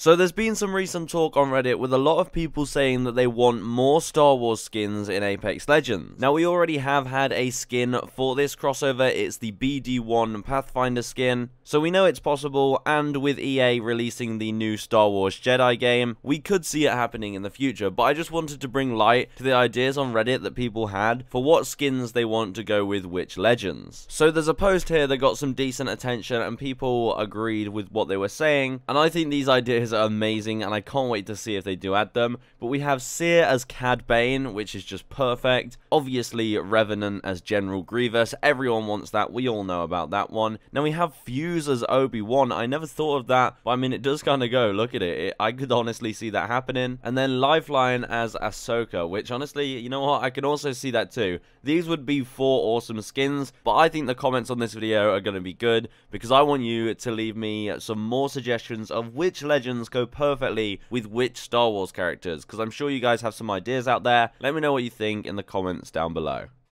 So there's been some recent talk on Reddit with a lot of people saying that they want more Star Wars skins in Apex Legends. Now we already have had a skin for this crossover, it's the BD1 Pathfinder skin, so we know it's possible, and with EA releasing the new Star Wars Jedi game, we could see it happening in the future, but I just wanted to bring light to the ideas on Reddit that people had for what skins they want to go with which legends. So there's a post here that got some decent attention, and people agreed with what they were saying, and I think these ideas are amazing, and I can't wait to see if they do add them. But we have Seer as Cad Bane, which is just perfect. Obviously, Revenant as General Grievous. Everyone wants that. We all know about that one. Now we have Fuse as Obi-Wan. I never thought of that, but I mean, it does kind of go. Look at it. it. I could honestly see that happening. And then Lifeline as Ahsoka, which honestly, you know what? I can also see that too. These would be four awesome skins, but I think the comments on this video are going to be good because I want you to leave me some more suggestions of which legends go perfectly with which Star Wars characters, because I'm sure you guys have some ideas out there. Let me know what you think in the comments down below.